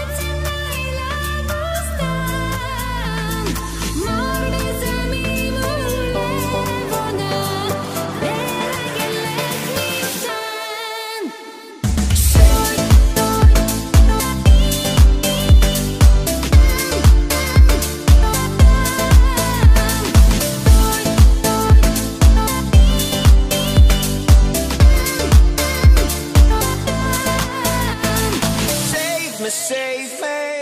Let's to save me. Eh?